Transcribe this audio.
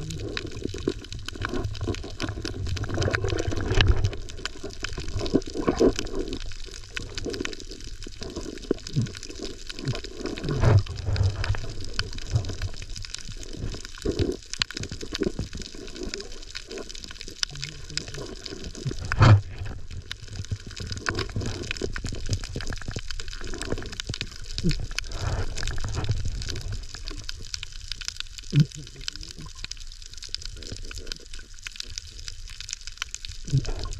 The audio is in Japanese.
うん。Mm-hmm.